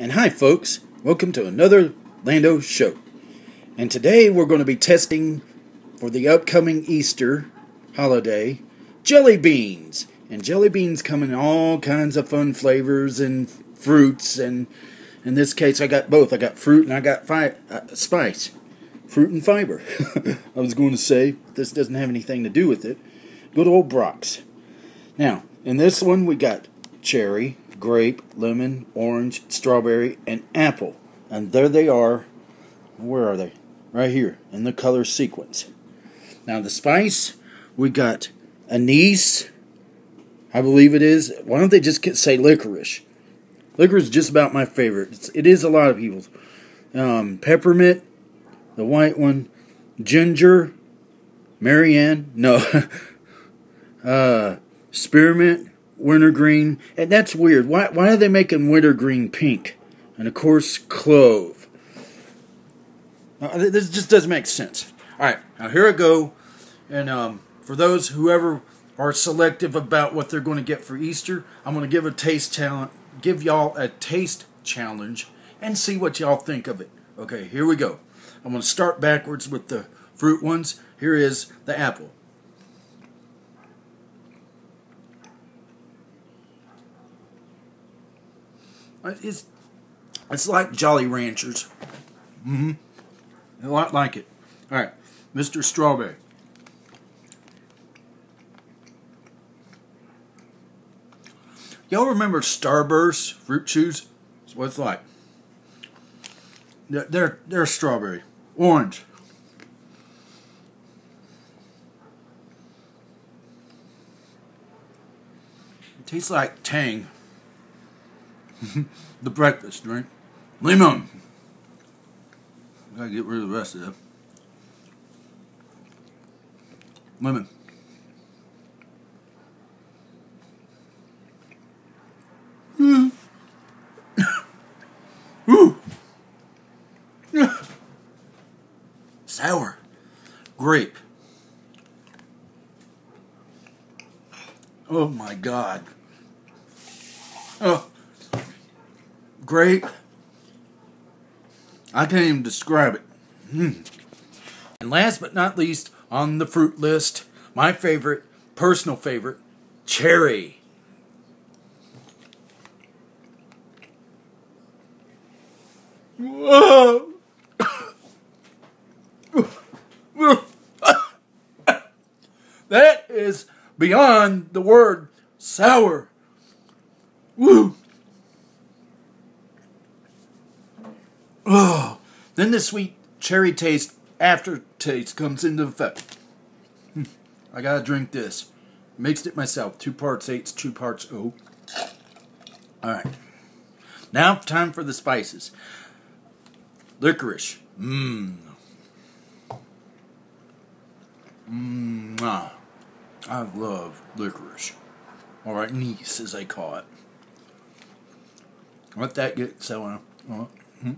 And hi, folks. Welcome to another Landaux show. And today we're going to be testing for the upcoming Easter holiday jelly beans. And jelly beans come in all kinds of fun flavors and fruits. And in this case, I got both. I got fruit and I got fi- uh, spice. Fruit and fiber. I was going to say, this doesn't have anything to do with it. Good old Brach's. Now, in this one, we got cherry, grape, lemon, orange, strawberry, and apple. And there they are. Where are they? Right here in the color sequence. Now, the spice, we got anise, I believe it is. Why don't they just say licorice? Licorice is just about my favorite. It's, it is a lot of people's. Um, peppermint, the white one, ginger, Marianne, no, uh, spearmint, wintergreen, and that's weird. Why why are they making wintergreen pink? And of course, clove. Uh, this just doesn't make sense. All right, now here I go, and um, for those whoever are selective about what they're going to get for Easter, I'm going to give a taste talent, give y'all a taste challenge, and see what y'all think of it. Okay, here we go. I'm going to start backwards with the fruit ones. Here is the apple. It's it's like Jolly Ranchers. Mm-hmm. A lot like it. All right, Mr. Strawberry. Y'all remember Starburst fruit chews? That's what it's like. They're, they're, they're strawberry. Orange. It tastes like Tang. the breakfast drink. Lemon. Gotta get rid of the rest of that. Lemon. Mm. Ooh. Sour. Grape. Oh my god. Grape. I can't even describe it. Mm. And last but not least, on the fruit list, my favorite, personal favorite, cherry. Whoa. that is beyond the word sour. Woo. Oh, then the sweet cherry taste aftertaste comes into effect. Hmm. I gotta drink this. Mixed it myself. Two parts eights, two parts O. All right. Now time for the spices. Licorice. Mmm. Mmm. Ah. I love licorice. Right, anise as they call it. Let that get so. Uh, hmm.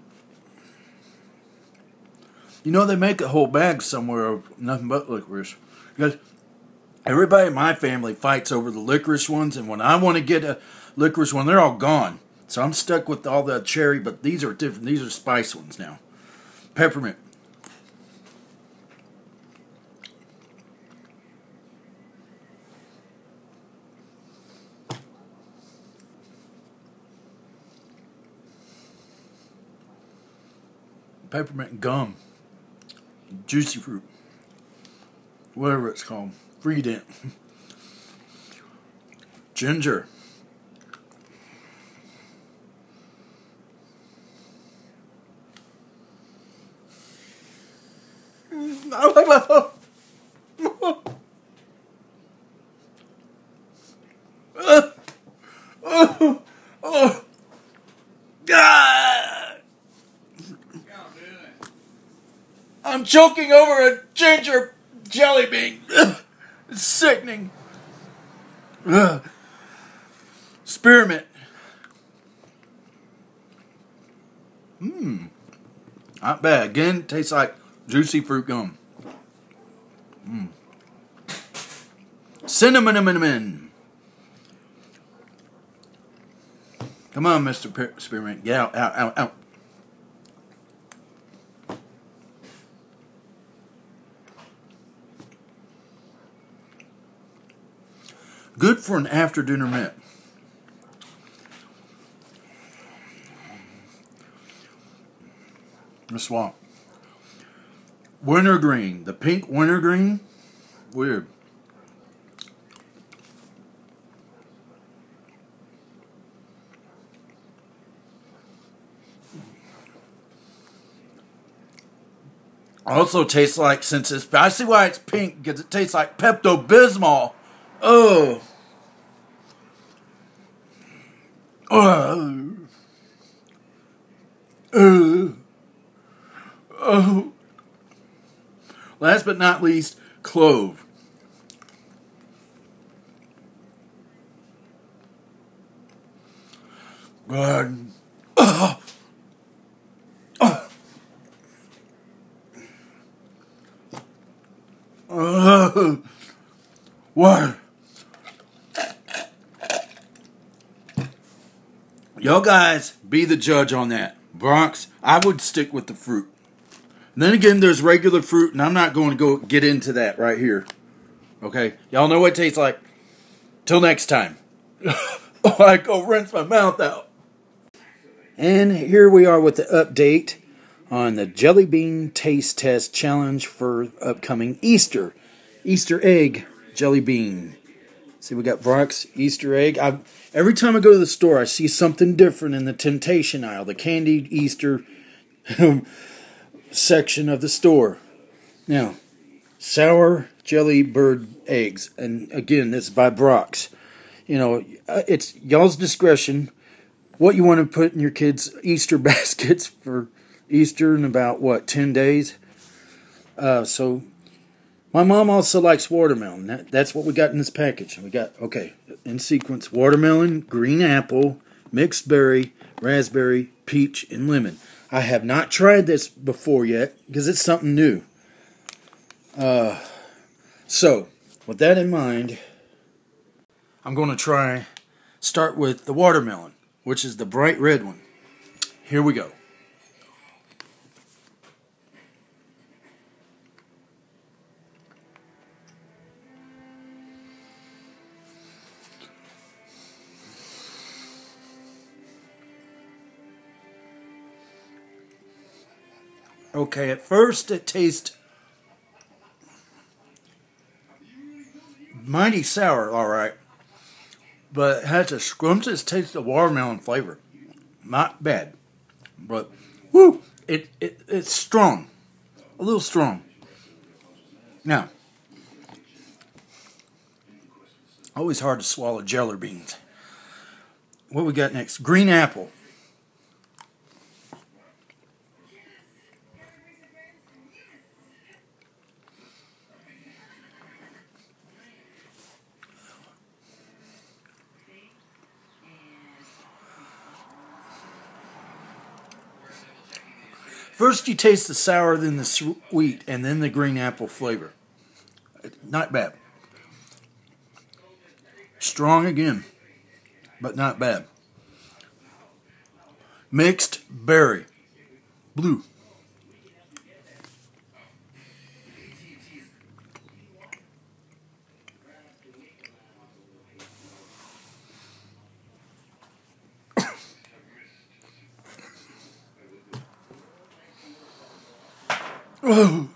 You know they make a whole bag somewhere of nothing but licorice because everybody in my family fights over the licorice ones, and when I want to get a licorice one, they're all gone. So I'm stuck with all the cherry, but these are different. These are spice ones now. Peppermint. Peppermint gum. Juicy fruit. Whatever it's called. Freedent. Ginger. oh, oh, oh. Ah. I'm choking over a ginger jelly bean. It's sickening. Ugh. Spearmint. Mmm. Not bad. Again, tastes like juicy fruit gum. Mm. Cinnamon, cinnamon. Come Come on, Mr. Spearmint. Get out, out, out, out. Good for an after dinner mint. The swamp. Wintergreen. The pink wintergreen. Weird. Also tastes like, since it's, I see why it's pink, because it tastes like Pepto Bismol. Oh. Oh. Oh. Oh. Last but not least, clove. God. Oh. Oh. Oh. What? Y'all guys be the judge on that. Bronx, I would stick with the fruit. And then again, there's regular fruit, and I'm not going to go get into that right here. Okay? Y'all know what it tastes like. Till next time. oh, I go rinse my mouth out. And here we are with the update on the Jelly Bean Taste Test Challenge for upcoming Easter. Easter egg jelly bean. See, we got Brach's Easter egg. I, every time I go to the store, I see something different in the temptation aisle, the candied Easter section of the store. Now, sour jelly bird eggs, and again, this is by Brach's. You know, uh, it's y'all's discretion what you want to put in your kids' Easter baskets for Easter in about what ten days. Uh, so my mom also likes watermelon. That, that's what we got in this package. We got, okay, in sequence watermelon, green apple, mixed berry, raspberry, peach, and lemon. I have not tried this before yet because it's something new. Uh, so, with that in mind, I'm going to try, start with the watermelon, which is the bright red one. Here we go. Okay, at first it tastes mighty sour, all right, but it has a scrumptious taste of watermelon flavor. Not bad, but whoo, it, it it's strong, a little strong. Now, always hard to swallow jelly beans. What we got next? Green apple. First, you taste the sour, then the sweet, and then the green apple flavor. Not bad. Strong again, but not bad. Mixed berry, blue. I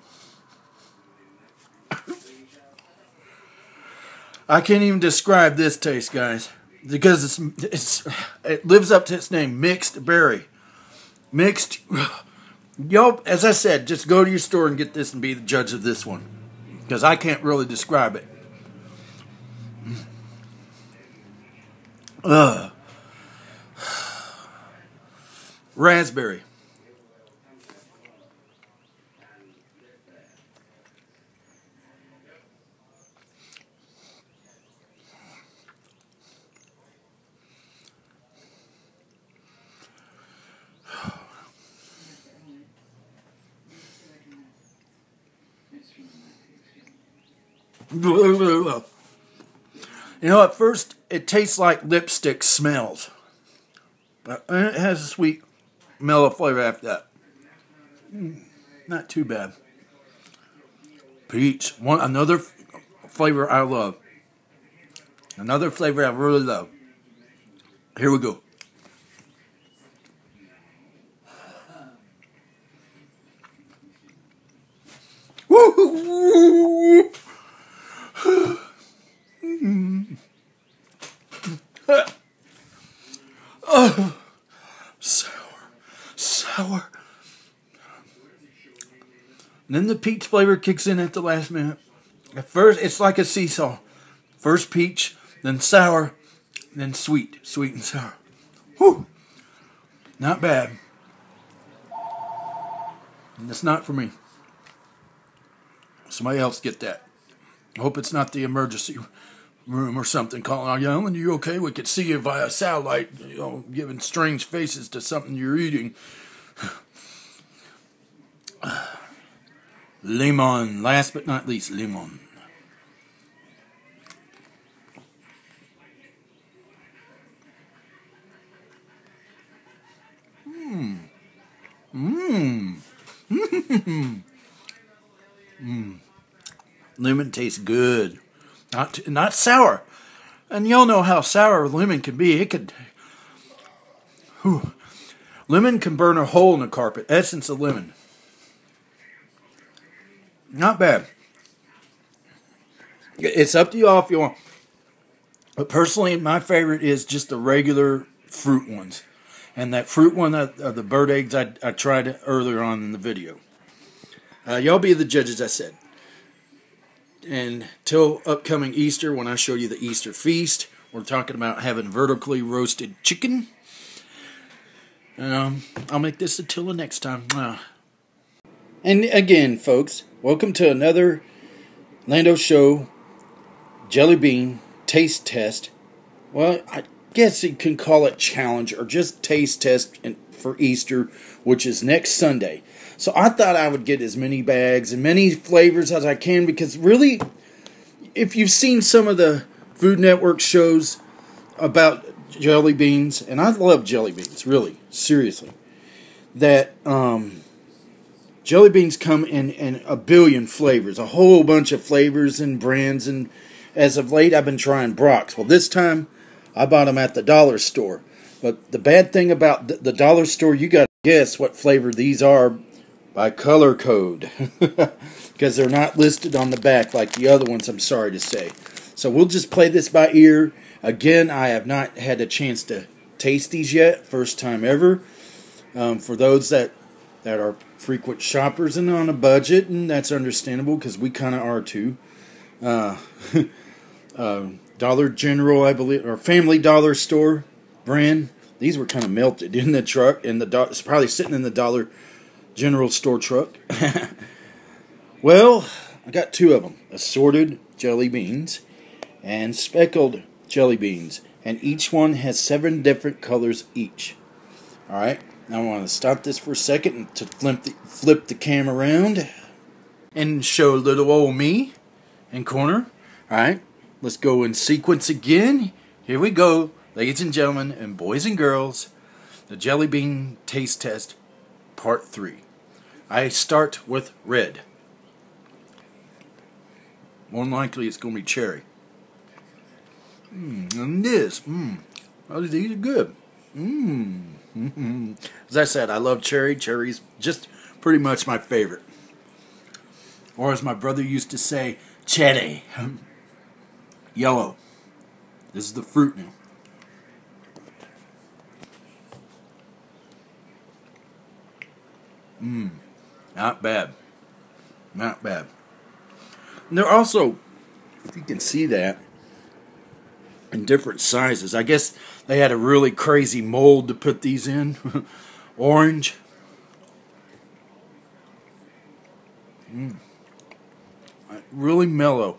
can't even describe this taste, guys, because it's it's it lives up to its name, mixed berry, mixed. Y'all, as I said, just go to your store and get this and be the judge of this one, because I can't really describe it. Ugh. Raspberry. You know, at first it tastes like lipstick smells. but it has a sweet, mellow flavor after that. Mm, not too bad. Peach, one another flavor I love. Another flavor I really love. Here we go. Woo! Oh, sour, sour. And then the peach flavor kicks in at the last minute. At first, it's like a seesaw. First peach, then sour, then sweet, sweet and sour. Whew, not bad. And it's not for me. Somebody else get that. Hope it's not the emergency room or something calling out, Young, you okay? We could see you via satellite, you know, giving strange faces to something you're eating. lemon, last but not least, lemon. Mmm. Mmm. Lemon tastes good. Not not sour. And y'all know how sour lemon can be. It could whew. Lemon can burn a hole in a carpet. Essence of lemon. Not bad. It's up to y'all if you want. But personally, my favorite is just the regular fruit ones. And that fruit one, uh, the bird eggs, I, I tried earlier on in the video. Uh, y'all be the judges, I said. And till upcoming Easter, when I show you the Easter feast, we're talking about having vertically roasted chicken. Um, I'll make this until the next time. And again, folks, welcome to another Landaux Show Jelly Bean Taste Test. Well, I guess you can call it challenge or just taste test for Easter, which is next Sunday. So I thought I would get as many bags and many flavors as I can because really, if you've seen some of the Food Network shows about jelly beans, and I love jelly beans, really, seriously, that um, jelly beans come in, in a billion flavors, a whole bunch of flavors and brands. And as of late, I've been trying Brach's. Well, this time I bought them at the dollar store. But the bad thing about the dollar store, you got to guess what flavor these are by color code because they're not listed on the back like the other ones, I'm sorry to say. So we'll just play this by ear. Again, I have not had a chance to taste these yet, first time ever. Um, for those that that are frequent shoppers and on a budget, and that's understandable because we kind of are too. Uh, uh, Dollar General, I believe, or Family Dollar Store brand. These were kind of melted in the truck, and the it's probably sitting in the Dollar general store truck. well, I got two of them assorted jelly beans and speckled jelly beans, and each one has seven different colors each. All right, now I want to stop this for a second to flip the, flip the camera around and show little old me in corner. All right, let's go in sequence again. Here we go, ladies and gentlemen, and boys and girls. The jelly bean taste test, part three. I start with red. More likely it's going to be cherry. Mmm, and this, mmm, oh, these are good. Mmm. As I said, I love cherry. Cherry's just pretty much my favorite. Or as my brother used to say, cherry. Yellow. This is the fruit now. Mmm. Not bad. Not bad. And they're also, if you can see that, in different sizes. I guess they had a really crazy mold to put these in. Orange. Mm. Really mellow.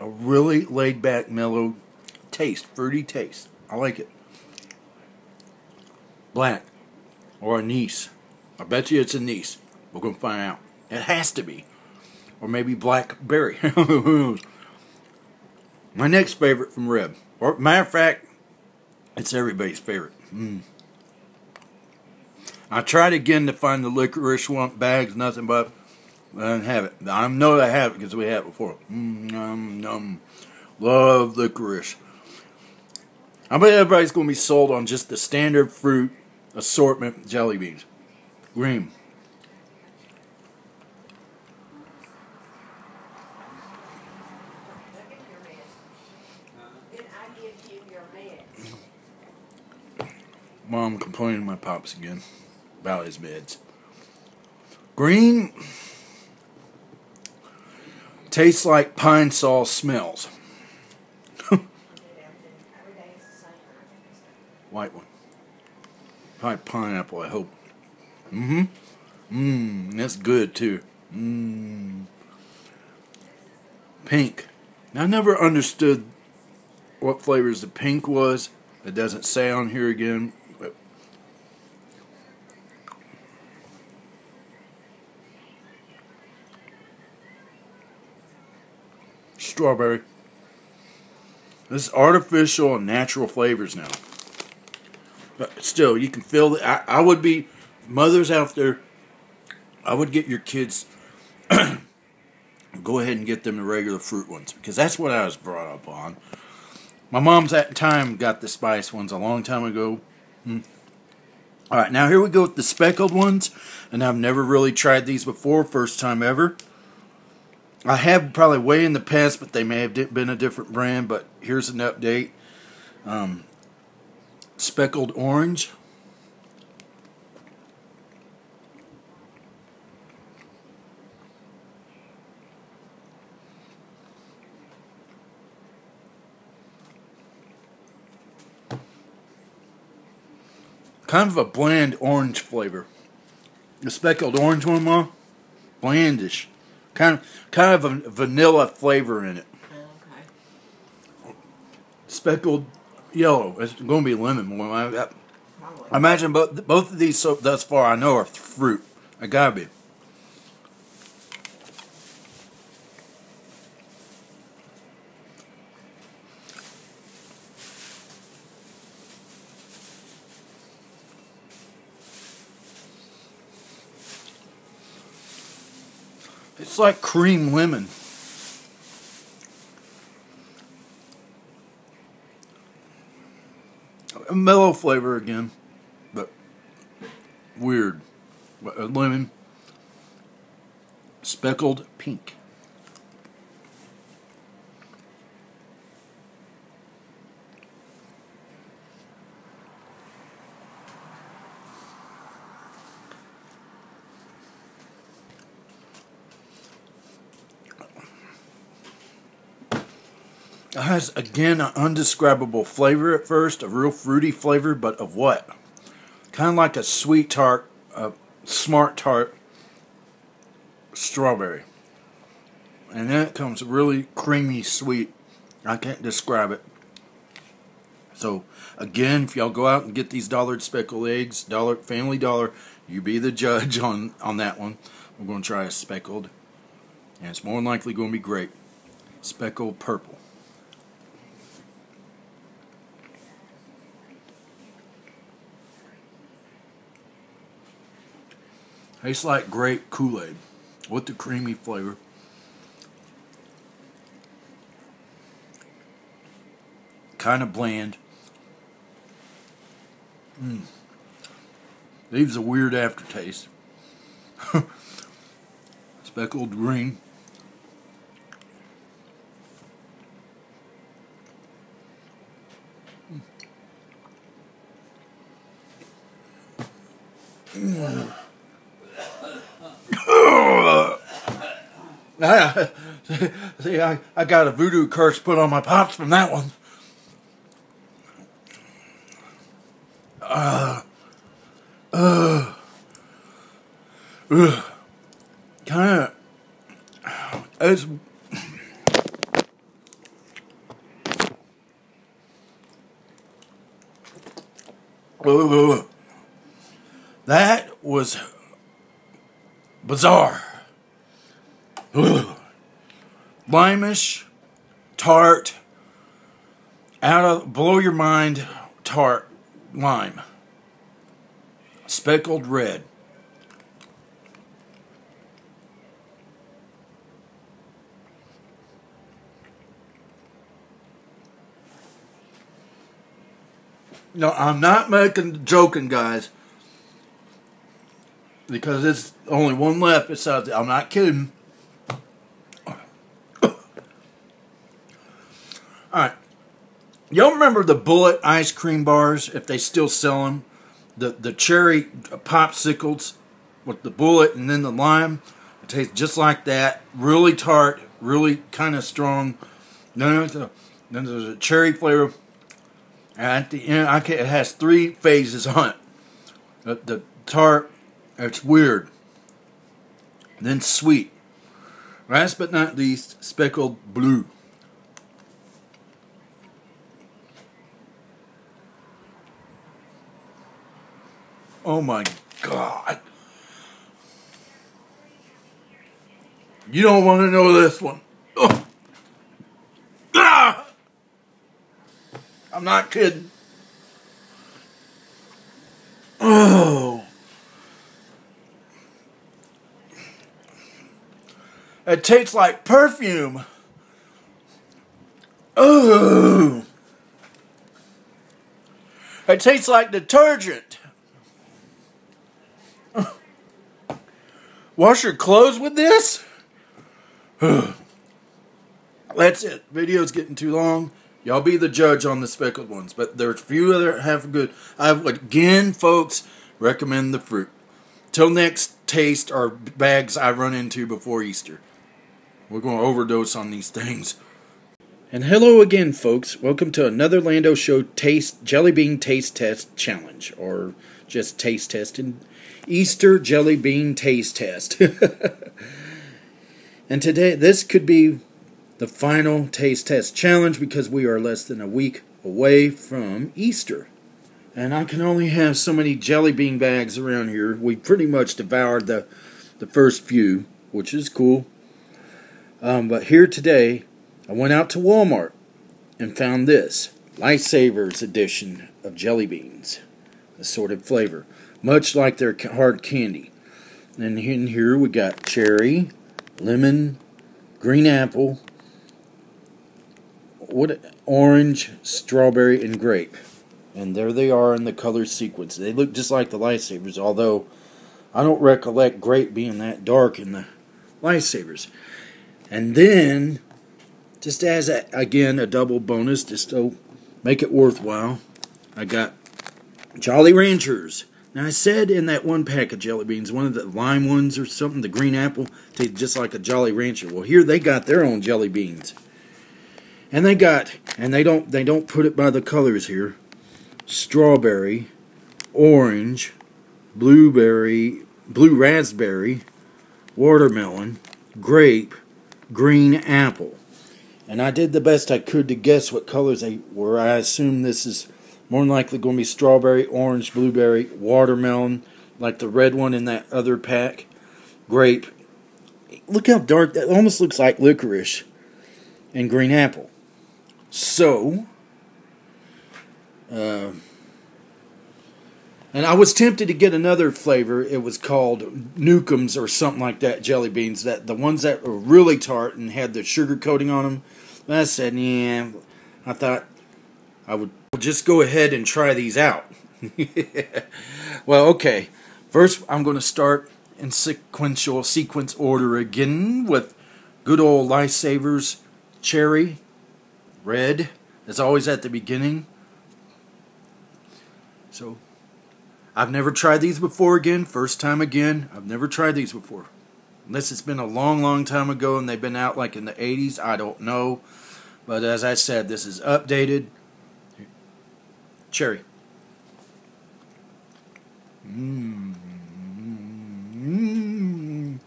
A really laid back, mellow taste. Fruity taste. I like it. Black. Or anise. I bet you it's anise. We're going to find out. It has to be. Or maybe blackberry. Who knows? My next favorite from Reb. Or matter of fact, it's everybody's favorite. Mm. I tried again to find the licorice one bags, nothing but I don't have it. I know I have it because we had it before. Mm, um, um, love licorice. I bet everybody's going to be sold on just the standard fruit assortment jelly beans. Green. Mom complaining to my pops again about his meds. Green tastes like pine saw smells. White one. Probably pineapple, I hope. Mm-hmm. Mmm, that's good too. Mmm. Pink. Now, I never understood what flavors the pink was. It doesn't say on here again. But Strawberry. This is artificial and natural flavors now. But still, you can feel that. I, I would be mothers out there. I would get your kids. go ahead and get them the regular fruit ones because that's what I was brought up on. My mom's at time got the spice ones a long time ago. Hmm. All right, now here we go with the speckled ones, and I've never really tried these before, first time ever. I have probably way in the past, but they may have been a different brand. But here's an update. Um, speckled orange. Kind of a bland orange flavor. The speckled orange one, ma, blandish, kind of kind of a vanilla flavor in it. Okay. Speckled yellow. It's going to be lemon. I, imagine both both of these so thus far I know are fruit. I gotta be. It's like cream lemon. A mellow flavor again, but weird. A uh, lemon, speckled pink. Has again an undescribable flavor at first, a real fruity flavor, but of what? Kind of like a sweet tart, a smart tart strawberry. And then it comes really creamy sweet. I can't describe it. So again, if y'all go out and get these dollared speckled eggs, dollar family dollar, you be the judge on on that one. We're going to try a speckled, and it's more than likely going to be great. Speckled purple. Tastes like grape Kool Aid with the creamy flavor. Kind of bland. Mm. Leaves a weird aftertaste. Speckled green. Mm. See, I, I got a voodoo curse put on my pops from that one. Uh, uh, uh, kind of, it's, that was bizarre. Limish, tart, out of blow your mind, tart, lime. speckled red. No, I'm not making joking, guys. Because it's only one left besides I'm not kidding. Alright. Y'all remember the bullet ice cream bars, if they still sell them? The, the cherry popsicles with the bullet and then the lime. It tastes just like that. Really tart, really kind of strong. Then there's a, then there's a cherry flavor. And at the end, I can, it has three phases on it. The, the tart, it's weird. Then sweet. Last but not least, speckled blue. Oh my god. You don't want to know this one. Ugh. Ah! I'm not kidding. Oh. It tastes like perfume. Oh. It tastes like detergent. Wash your clothes with this? That's it. Video's getting too long. Y'all be the judge on the speckled ones, but there's a few other half good. I would again, folks, recommend the fruit. Till next taste or bags I run into before Easter. We're going to overdose on these things. And hello again, folks. Welcome to another Landaux Show Taste Jelly Bean Taste Test Challenge, or just Taste Test and Easter Jelly Bean Taste Test. and today, this could be the final taste test challenge because we are less than a week away from Easter. And I can only have so many jelly bean bags around here. We pretty much devoured the, the first few, which is cool. Um, but here today, I went out to Walmart and found this Lifesavers edition of jelly beans, assorted flavor, much like their hard candy. And in here we got cherry, lemon, green apple, what orange, strawberry, and grape. And there they are in the color sequence. They look just like the lifesavers, although I don't recollect grape being that dark in the lifesavers. And then, just as a, again a double bonus, just to make it worthwhile, I got Jolly Ranchers. Now I said in that one pack of jelly beans, one of the lime ones or something, the green apple, tastes just like a Jolly Rancher. Well, here they got their own jelly beans. And they got, and they don't they don't put it by the colors here. Strawberry, orange, blueberry, blue raspberry, watermelon, grape, green apple. And I did the best I could to guess what colors they were. I assume this is more than likely going to be strawberry, orange, blueberry, watermelon, like the red one in that other pack, grape. Look how dark that almost looks like licorice, and green apple. So, uh, and I was tempted to get another flavor. It was called Newcombs or something like that. Jelly beans that the ones that were really tart and had the sugar coating on them. But I said, yeah. I thought I would just go ahead and try these out. well, okay. First, I'm going to start in sequential sequence order again with good old Lifesavers cherry red as always at the beginning. So, I've never tried these before again. First time again. I've never tried these before. Unless it's been a long, long time ago and they've been out like in the 80s. I don't know. But as I said, this is updated. Cherry. Mmm. Mmm.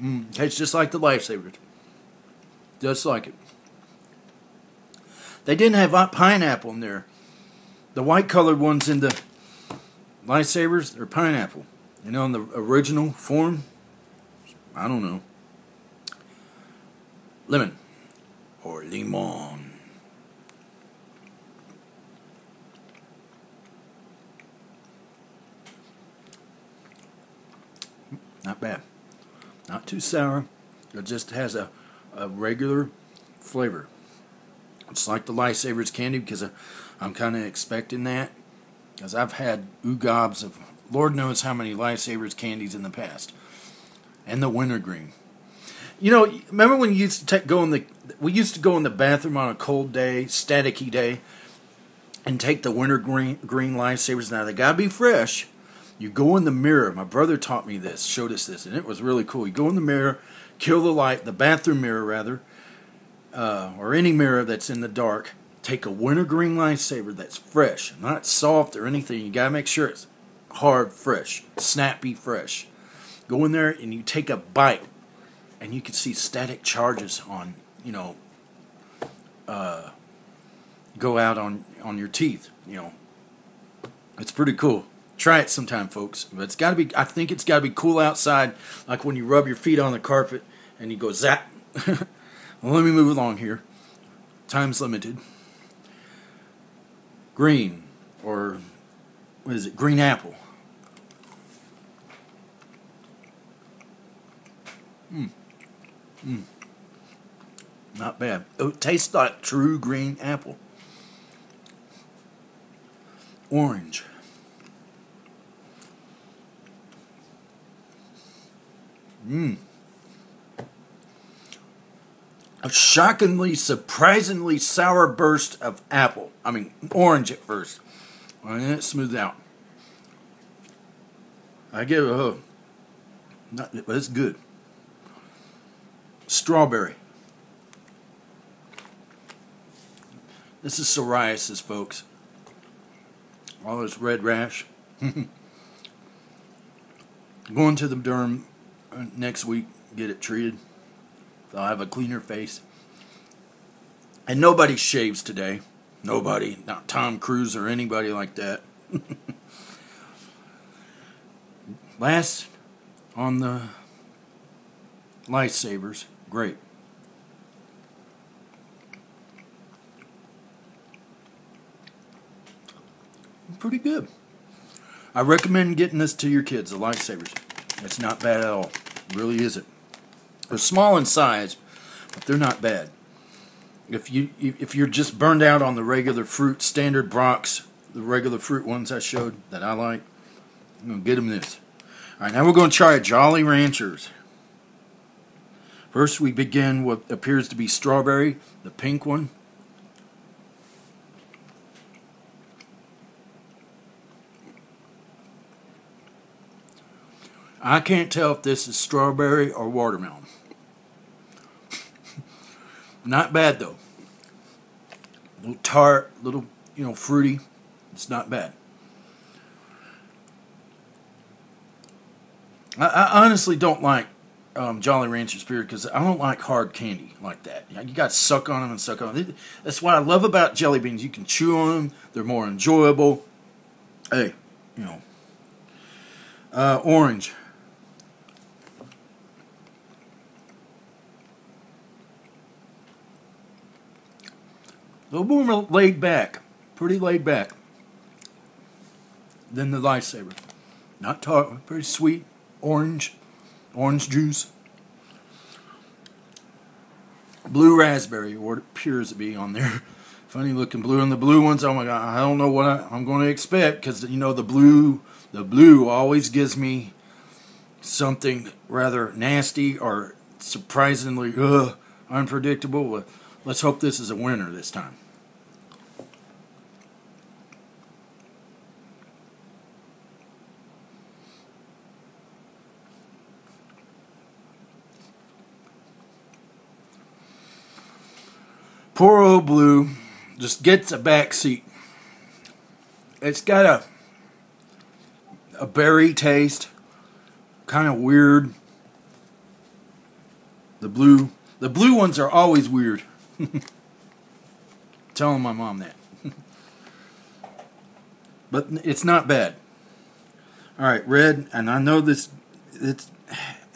Mmm. Tastes just like the Lifesavers. Just like it. They didn't have pineapple in there. The white colored ones in the Lifesavers, they're pineapple. You know, in the original form, I don't know. Lemon or limon. Not bad. Not too sour. It just has a, a regular flavor. It's like the Lifesavers candy because I'm kind of expecting that. Because I've had oogobs of Lord knows how many Lifesavers candies in the past. And the wintergreen. You know, remember when you used to take, go in the we used to go in the bathroom on a cold day, staticky day, and take the winter green green lifesavers. Now they gotta be fresh. You go in the mirror. My brother taught me this, showed us this, and it was really cool. You go in the mirror, kill the light, the bathroom mirror rather, uh, or any mirror that's in the dark. Take a wintergreen lifesaver that's fresh, not soft or anything. You gotta make sure it's hard, fresh, snappy, fresh. Go in there and you take a bite and you can see static charges on you know uh, go out on on your teeth you know it's pretty cool try it sometime folks but it's got to be i think it's got to be cool outside like when you rub your feet on the carpet and you go zap well, let me move along here time's limited green or what is it green apple Hmm. Mm. Not bad. Oh, it tastes like true green apple. Orange. Mmm. A shockingly, surprisingly sour burst of apple. I mean, orange at first. And then it smoothed out. I give it a, not, but it's good strawberry. This is psoriasis, folks. All this red rash. Going to the derm next week, get it treated. I'll have a cleaner face. And nobody shaves today. Nobody. Not Tom Cruise or anybody like that. Last on the lifesavers Great. Pretty good. I recommend getting this to your kids, the Lifesavers. It's not bad at all. Really isn't. They're small in size, but they're not bad. If you if you're just burned out on the regular fruit standard Brach's, the regular fruit ones I showed that I like, I'm gonna get them this. All right, now we're gonna try Jolly Ranchers. First, we begin what appears to be strawberry, the pink one. I can't tell if this is strawberry or watermelon. not bad though. A little tart, little, you know, fruity. It's not bad. I, I honestly don't like um, Jolly Rancher Spirit because I don't like hard candy like that. You, got to suck on them and suck on them. That's what I love about jelly beans. You can chew on them; they're more enjoyable. Hey, you know, uh, orange. A little more laid back, pretty laid back than the lightsaber. Not tart, pretty sweet, orange orange juice, blue raspberry, or it appears to be on there. Funny looking blue, and the blue ones. Oh my god, I don't know what I, am going to expect because you know the blue, the blue always gives me something rather nasty or surprisingly unpredictable. Let's hope this is a winner this time. Poor old Blue just gets a back seat. It's got a a berry taste, kind of weird. The blue, the blue ones are always weird. Telling my mom that. but it's not bad. All right, red, and I know this. It's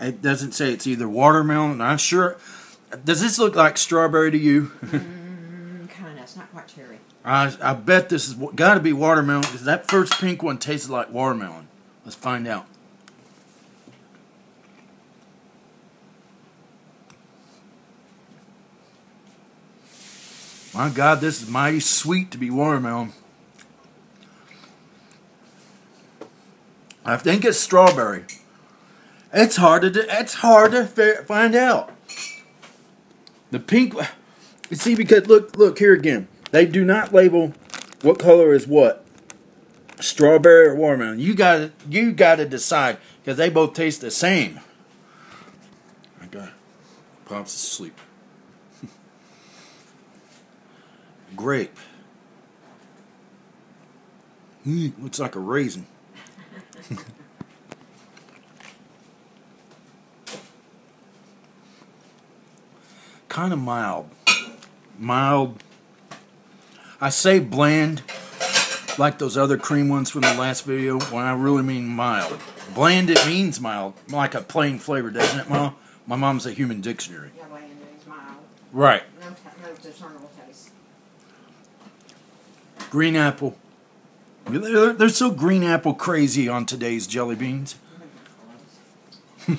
it doesn't say it's either watermelon. I'm sure does this look like strawberry to you? mm, kind of. It's not quite cherry. I, I bet this is got to be watermelon because that first pink one tasted like watermelon. Let's find out. My God, this is mighty sweet to be watermelon. I think it's strawberry. It's hard to it's hard to find out. The pink, you see, because look look here again. They do not label what color is what. Strawberry or watermelon. You got you got to decide because they both taste the same. Okay, Pops asleep. Grape. Mm, looks like a raisin. kind of mild. Mild. I say bland, like those other cream ones from the last video, when I really mean mild. Bland, it means mild, like a plain flavor, doesn't it, Mom? My mom's a human dictionary. Yeah, bland means mild. Right. No, no discernible taste. Green apple. They're, they're so green apple crazy on today's jelly beans. I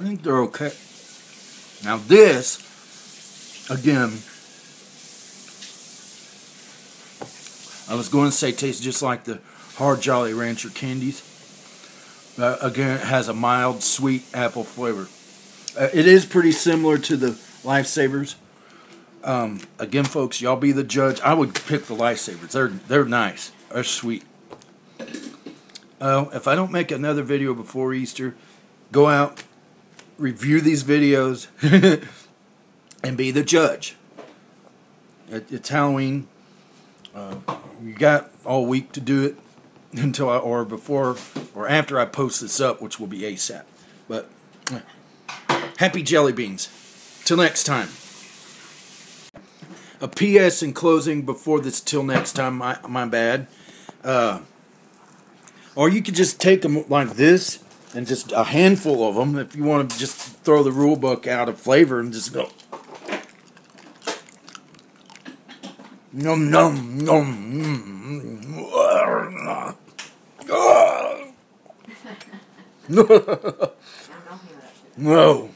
think they're okay. Now this, again, I was going to say tastes just like the hard Jolly Rancher candies. Uh, again, it has a mild, sweet apple flavor. Uh, it is pretty similar to the Lifesavers. Um, again, folks, y'all be the judge. I would pick the Lifesavers. They're they're nice. They're sweet. Uh, if I don't make another video before Easter, go out, review these videos, and be the judge. It, it's Halloween. Uh, you got all week to do it until I, or before or after I post this up, which will be ASAP. But happy jelly beans. Till next time. A PS in closing before this. Till next time. My my bad. Uh, or you could just take them like this and just a handful of them if you want to just throw the rule book out of flavor and just go. Not hearing that. no.